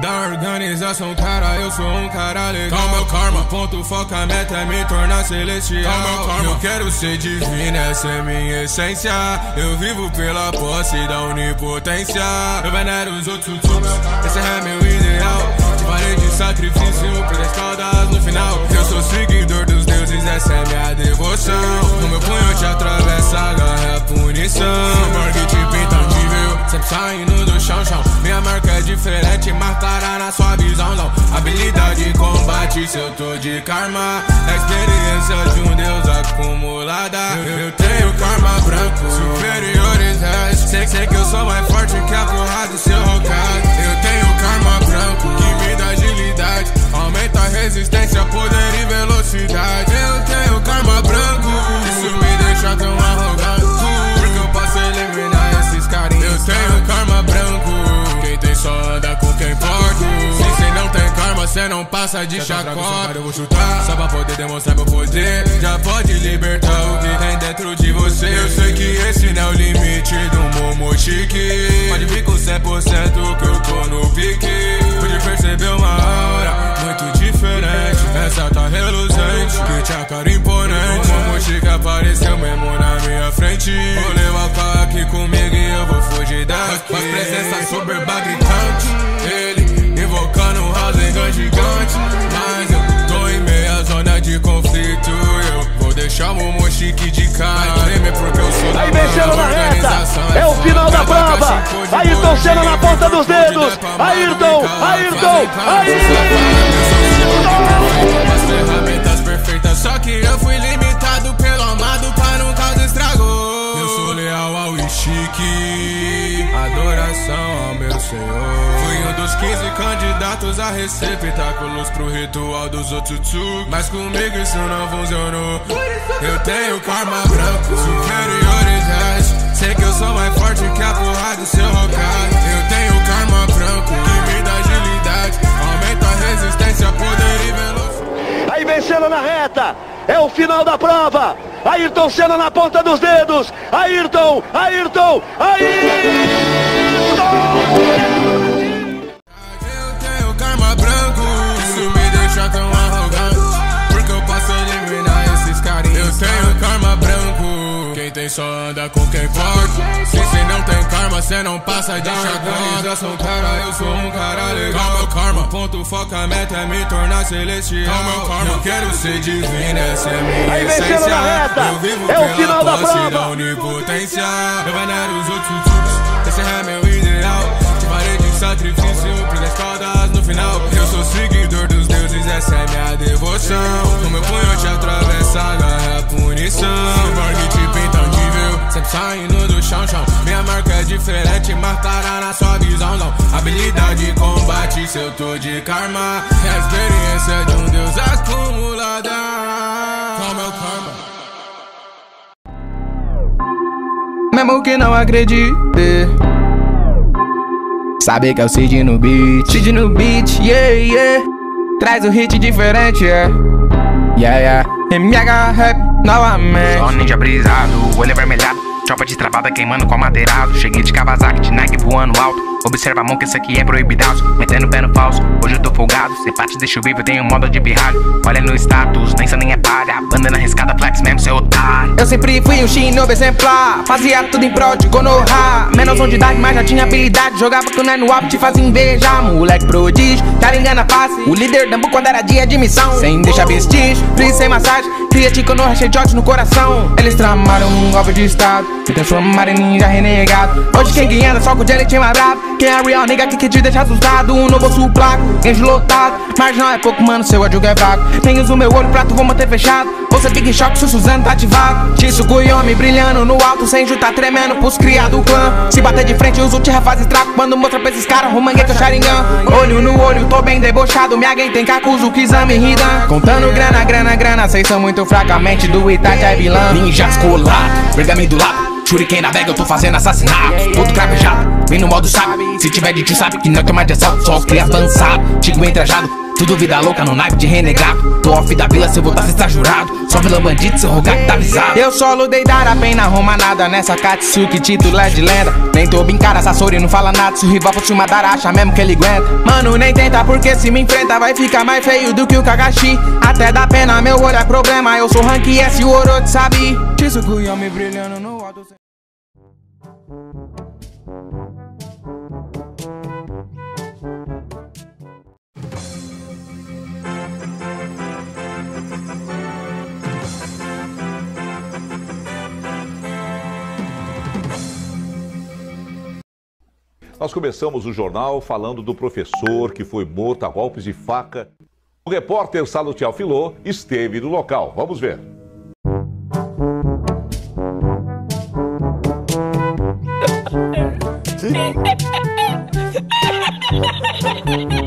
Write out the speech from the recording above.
da organização, cara, eu sou um cara legal. Calma, karma. O ponto, foca, a meta é me tornar celestial. Calma, karma. Eu quero ser divino, essa é minha essência. Eu vivo pela posse da onipotência. Eu venero os outros tuts, esse é meu ideal. Te falei de sacrifício por escaldas no final. Eu sou seguidor dos deuses, essa é minha devoção. No meu punho te atravessa, agarra a punição. Sempre saindo do chão, chão. Minha marca é diferente, marcará na sua visão, não. Habilidade de combate, se eu tô de karma. Experiência de um deus acumulada. Eu, eu tenho karma branco, superioridade. Sei, sei que eu sou mais forte que a porra do seu rocado. Eu tenho karma branco, que me dá cê não passa de chacota. Eu vou chutar, só pra poder demonstrar meu poder. Já pode libertar o que tem dentro de você. Eu sei que esse não é o Chique de cara. Porque eu sou Aí mexendo na reta, é o final da prova. Ayrton Senna na ponta dos dedos. Ayrton, Ayrton, Ayrton. Adoração ao meu Senhor. Fui um dos 15 candidatos a receptáculos pro ritual dos Otsutsu. Mas comigo isso não funcionou. Eu tenho karma branco, superioridade. Sei que eu sou mais forte que a porra do seu rocado. Eu tenho karma branco, que me dá agilidade. Aumenta a resistência, poder e velocidade. Aí vencendo na reta, é o final da prova. Ayrton Senna na ponta dos dedos. Ayrton, Ayrton, Ayrton. Tem só anda com quem pode. Se cê não tem karma, cê não passa de organização, cara. Eu sou um cara legal. Calma, karma. O ponto, foca, a meta é me tornar celestial. Calma, karma. Eu quero ser divino, essa é minha Aí essência. na reta, Eu vivo é o pela final da posse prova. da onipotência. Eu venero os outros essa é minha devoção. O meu punho te atravessa, agarra a punição. Morgue tipo intangível, sempre saindo do chão, chão. Minha marca é diferente, marcará na sua visão, não. Habilidade de combate, se eu tô de karma. É a experiência de um deus acumulada. Calma, é o karma. Mesmo que não acredite Sabe que é o Cid no beat Cid no beat, yeah, yeah Traz o hit diferente, yeah Yeah, yeah MH rap novamente. Só ninja brisado, olho avermelhado. Tropa de travada queimando com madeirado Cheguei de Kawasaki, de Nike voando alto Observa a mão que esse aqui é proibidaço. Metendo pé no falso, hoje eu tô folgado. Se bate deixa eu vivo, eu tenho modo de pirralho. Olha no status, só nem é palha. Banda na riscada, flex mesmo, seu otário. Eu sempre fui um shinobi exemplar. Fazia tudo em prol de gonorra. Menos de idade, mas já tinha habilidade. Jogava com o no alto, te fazia inveja. Moleque prodígio, tá engana fácil O líder dambu quando era dia de missão Sem deixar vestígio, frio sem massagem. Cria tico no recheio de ódio no coração. Eles tramaram um golpe de estado. Me transformaram em ninja renegado. Hoje quem ganha só com o Jelly mais brabo Quem é real nigga que, que te deixa assustado Um novo suplaco, enche lotado. Mas não é pouco, mano, seu ódio é vago. Nem uso meu olho pra tu, vou manter fechado. Você big choque, se o Suzano tá ativado Tiço Guiome brilhando no alto Sem tá tremendo pros cria do clã. Se bater de frente, uso terra faz estrago. Quando mostra pra esses caras, rumangue que eu Sharingan Olho no olho, tô bem debochado. Me alguém tem cacuzo, que exame ridan. Contando grana, grana, grana Cês são muito fracamente do Itachi é vilã Ninjas colado, pergaminho do lado Shuriken na bag, eu tô fazendo assassinato Todo cravejado, vem no modo sabe Se tiver de tio sabe que não tem mais de assalto Só cria avançado, tigo bem trajado Tudo vida louca no naipe de renegado. Tô off da vila, se eu voltar, cê tá jurado. Só vilão bandido, seu rogar que tá avisado. Eu solo dei dar a pena, arruma nada nessa Katsuki, título é de lenda. Nem tô brincando, Sasori não fala nada. Se o rival fosse uma daracha, mesmo que ele aguenta. Mano, nem tenta, porque se me enfrenta, vai ficar mais feio do que o Kagashi. Até dá pena, meu olho é problema. Eu sou rank S, o Orochi sabe. Shizuku me brilhando no alto. Nós começamos o jornal falando do professor que foi morto a golpes de faca. O repórter Salutiel Filô esteve no local. Vamos ver.